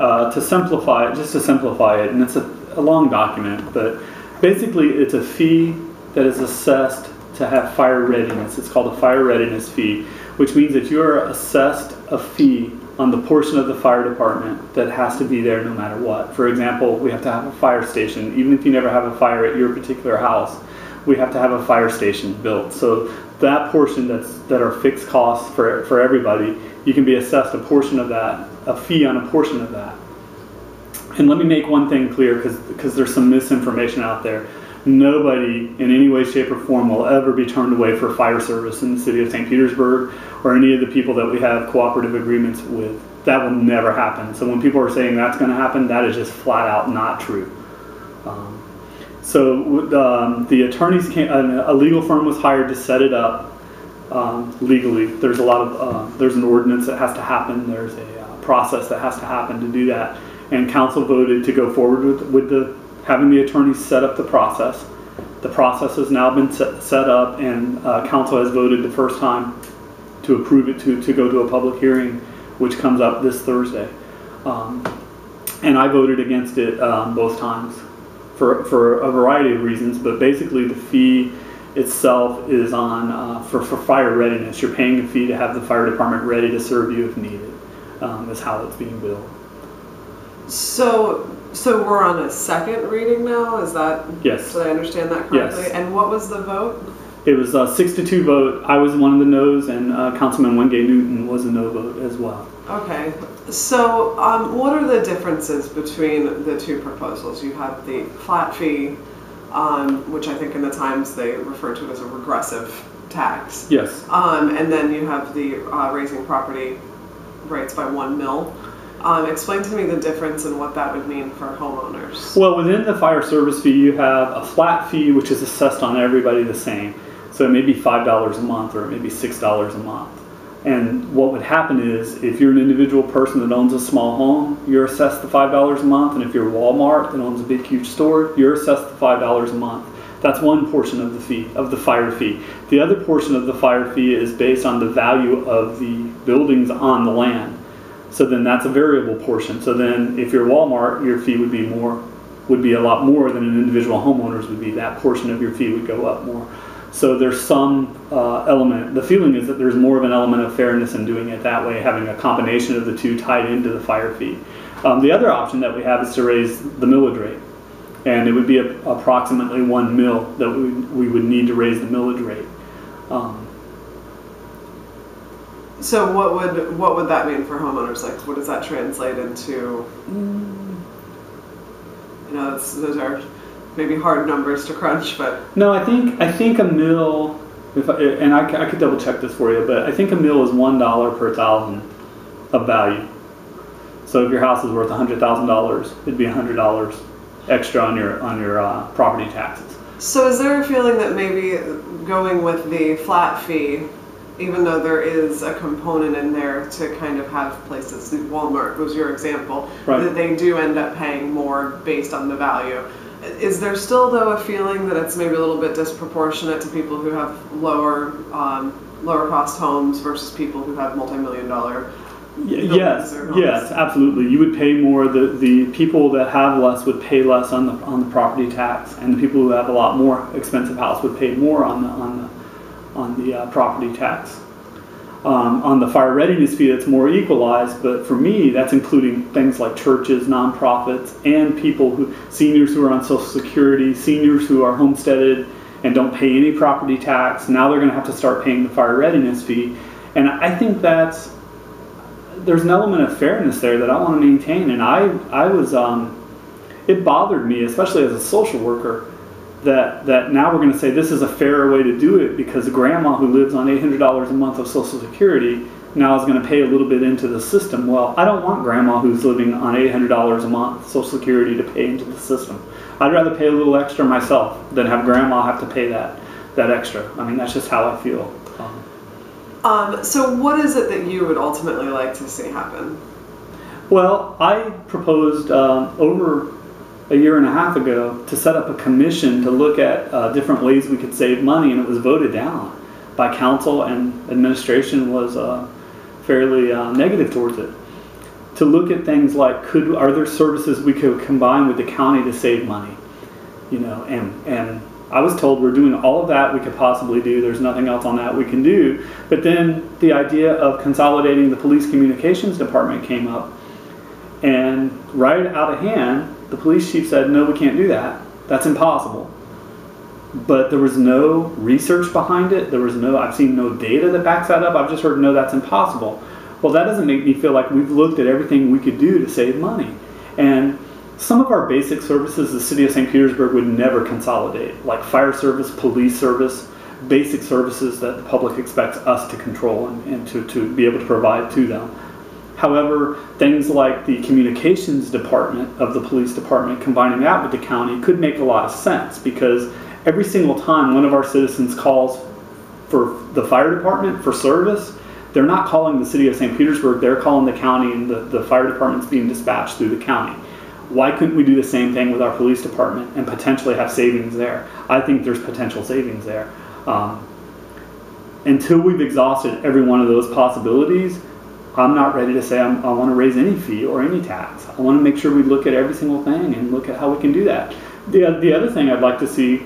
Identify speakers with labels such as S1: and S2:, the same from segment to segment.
S1: uh, to simplify it, just to simplify it, and it's a, a long document, but basically it's a fee that is assessed to have fire readiness. It's called a fire readiness fee, which means that you are assessed a fee on the portion of the fire department that has to be there no matter what. For example, we have to have a fire station, even if you never have a fire at your particular house, we have to have a fire station built. So that portion that's that are fixed costs for for everybody, you can be assessed a portion of that, a fee on a portion of that. And let me make one thing clear because there's some misinformation out there. Nobody in any way, shape, or form will ever be turned away for fire service in the city of St. Petersburg or any of the people that we have cooperative agreements with. That will never happen. So when people are saying that's going to happen, that is just flat out not true. Um, so um, the attorneys came, a legal firm was hired to set it up um, legally. There's a lot of, uh, there's an ordinance that has to happen. There's a process that has to happen to do that. And council voted to go forward with, with the, having the attorneys set up the process. The process has now been set, set up and uh, council has voted the first time to approve it to, to go to a public hearing, which comes up this Thursday. Um, and I voted against it um, both times for, for a variety of reasons, but basically the fee itself is on uh, for, for fire readiness. You're paying a fee to have the fire department ready to serve you if needed. Um, is how it's being billed.
S2: So, so we're on a second reading now. Is that
S1: yes?
S2: Did I understand that correctly?
S1: Yes.
S2: And what was the vote?
S1: It was a six to two vote. I was one of the no's, and uh, Councilman Wengay Newton was a no vote as well.
S2: Okay. So, um, what are the differences between the two proposals? You have the flat fee, um, which I think in the Times they refer to as a regressive tax.
S1: Yes.
S2: Um, and then you have the uh, raising property rates by one mil. Um, explain to me the difference and what that would mean for homeowners.
S1: Well, within the fire service fee, you have a flat fee, which is assessed on everybody the same. So it may be $5 a month or it may be $6 a month. And what would happen is if you're an individual person that owns a small home, you're assessed the $5 a month. And if you're Walmart that owns a big, huge store, you're assessed the $5 a month. That's one portion of the fee, of the fire fee. The other portion of the fire fee is based on the value of the buildings on the land. So then that's a variable portion. So then if you're Walmart, your fee would be more, would be a lot more than an individual homeowner's would be. That portion of your fee would go up more. So there's some uh, element, the feeling is that there's more of an element of fairness in doing it that way, having a combination of the two tied into the fire fee. Um, the other option that we have is to raise the millage rate. And it would be a, approximately one mil that we, we would need to raise the millage rate. Um,
S2: so what would what would that mean for homeowners? Like, what does that translate into? You know, those are maybe hard numbers to crunch, but
S1: no, I think I think a mill. If I, and I, I could double check this for you, but I think a mill is one dollar per thousand of value. So if your house is worth hundred thousand dollars, it'd be hundred dollars extra on your on your uh, property taxes.
S2: So is there a feeling that maybe going with the flat fee even though there is a component in there to kind of have places, Walmart was your example,
S1: right.
S2: that they do end up paying more based on the value. Is there still though a feeling that it's maybe a little bit disproportionate to people who have lower um, lower cost homes versus people who have multi-million dollar
S1: yes, yes, absolutely. You would pay more. The the people that have less would pay less on the on the property tax, and the people who have a lot more expensive house would pay more on the on the on the uh, property tax. Um, on the fire readiness fee, that's more equalized, but for me, that's including things like churches, nonprofits, and people who, seniors who are on Social Security, seniors who are homesteaded and don't pay any property tax. Now they're going to have to start paying the fire readiness fee. And I think that's, there's an element of fairness there that I want to maintain. And I, I was, um, it bothered me, especially as a social worker, that that now we're going to say this is a fairer way to do it because grandma who lives on $800 a month of Social Security now is going to pay a little bit into the system. Well, I don't want grandma who's living on $800 a month Social Security to pay into the system. I'd rather pay a little extra myself than have grandma have to pay that that extra. I mean, that's just how I feel.
S2: Um, um, so, what is it that you would ultimately like to see happen?
S1: Well, I proposed um, over a year and a half ago to set up a commission to look at uh, different ways we could save money, and it was voted down by council, and administration was uh, fairly uh, negative towards it. to look at things like could are there services we could combine with the county to save money, you know, and and I was told we're doing all of that we could possibly do. There's nothing else on that we can do. But then the idea of consolidating the police communications department came up, and right out of hand, the police chief said, "No, we can't do that. That's impossible." But there was no research behind it. There was no. I've seen no data that backs that up. I've just heard, "No, that's impossible." Well, that doesn't make me feel like we've looked at everything we could do to save money, and some of our basic services the city of St. Petersburg would never consolidate, like fire service, police service, basic services that the public expects us to control and, and to, to be able to provide to them. However, things like the communications department of the police department, combining that with the county, could make a lot of sense because every single time one of our citizens calls for the fire department for service, they're not calling the city of St. Petersburg, they're calling the county, and the, the fire department's being dispatched through the county why couldn't we do the same thing with our police department and potentially have savings there? I think there's potential savings there. Um, until we've exhausted every one of those possibilities, I'm not ready to say I'm, i want to raise any fee or any tax. I want to make sure we look at every single thing and look at how we can do that. The, the other thing I'd like to see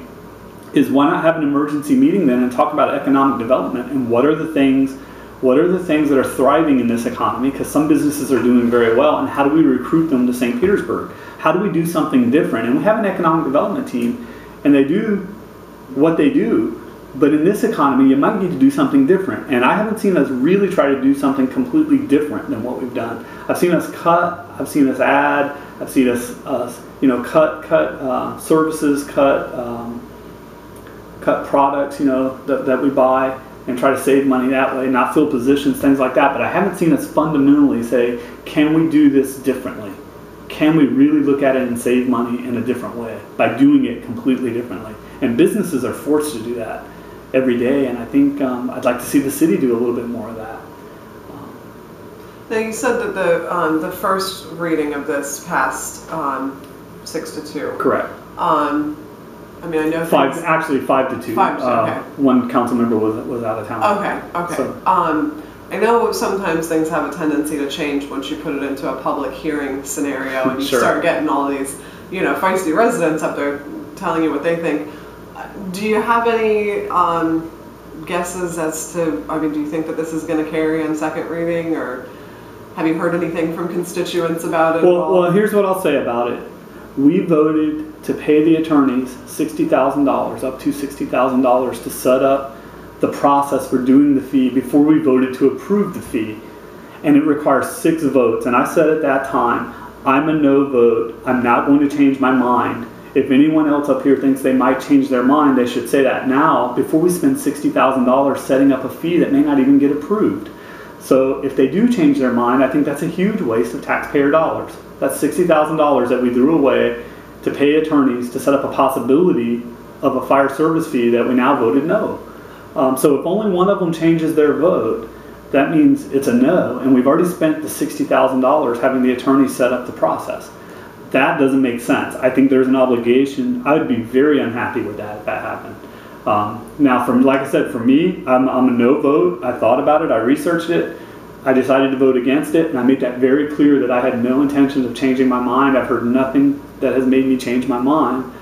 S1: is why not have an emergency meeting then and talk about economic development and what are the things what are the things that are thriving in this economy? Because some businesses are doing very well, and how do we recruit them to St. Petersburg? How do we do something different? And we have an economic development team, and they do what they do. But in this economy, you might need to do something different. And I haven't seen us really try to do something completely different than what we've done. I've seen us cut. I've seen us add. I've seen us, us you know, cut, cut uh, services, cut, um, cut products, you know, that, that we buy and try to save money that way, not fill positions, things like that. But I haven't seen us fundamentally say, can we do this differently? Can we really look at it and save money in a different way by doing it completely differently? And businesses are forced to do that every day, and I think um, I'd like to see the city do a little bit more of that.
S2: Now you said that the um, the first reading of this passed um, six to two.
S1: Correct.
S2: Um, I mean, I know
S1: Five,
S2: things-
S1: actually five to two.
S2: Five to two,
S1: Uh,
S2: okay.
S1: One council member was, was out of town.
S2: Okay, okay.
S1: So-
S2: Um, I know sometimes things have a tendency to change once you put it into a public hearing scenario and you
S1: Sure.
S2: start getting all these, you know, feisty residents up there telling you what they think. Uh, Do you have any um, guesses as to, I mean, do you think that this is going to carry on second reading or have you heard anything from constituents about it? at
S1: Well,
S2: all?
S1: well, here's what I'll say about it. We voted to pay the attorneys sixty thousand dollars, up to sixty thousand dollars, to set up the process for doing the fee before we voted to approve the fee. And it requires six votes. And I said at that time, I'm a no vote. I'm not going to change my mind. If anyone else up here thinks they might change their mind, they should say that now before we spend $60,000 setting up a fee that may not even get approved. So if they do change their mind, I think that's a huge waste of taxpayer dollars. That's $60,000 that we threw away to pay attorneys to set up a possibility of a fire service fee that we now voted no. Um, so if only one of them changes their vote, that means it's a no, and we've already spent the $60,000 having the attorney set up the process. That doesn't make sense. I think there's an obligation. I would be very unhappy with that if that happened. Um, now, from like I said, for me, I'm, I'm a no vote. I thought about it. I researched it. I decided to vote against it, and I made that very clear that I had no intention of changing my mind. I've heard nothing that has made me change my mind.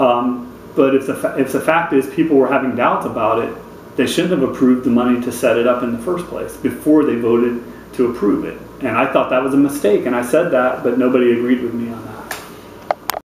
S1: Um, but if the, fa- if the fact is people were having doubts about it, they shouldn't have approved the money to set it up in the first place before they voted to approve it. And I thought that was a mistake, and I said that, but nobody agreed with me.